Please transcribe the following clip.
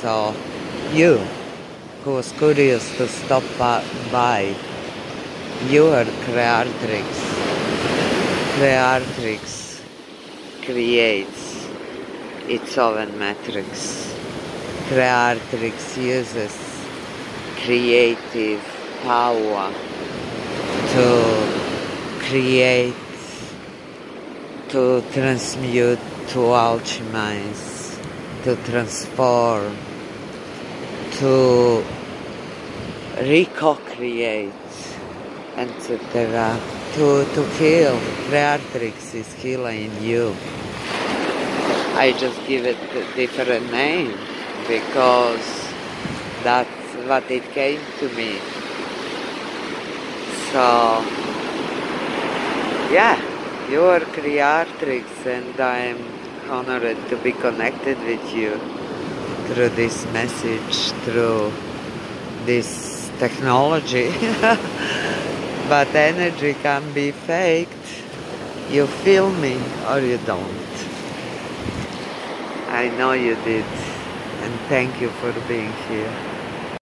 So, you who was curious to stop by, you are KreARTrix. KreARTrix creates its own matrix. KreARTrix uses creative power to create, to transmute, to alchemize, to transform, to recreate, etc. To, to heal. KreARTrix is healing you. I just give it a different name because that's what it came to me. So, yeah, you are KreARTrix and I'm honored to be connected with you through this message, through this technology. but energy can be faked. You feel me or you don't. I know you did. And thank you for being here.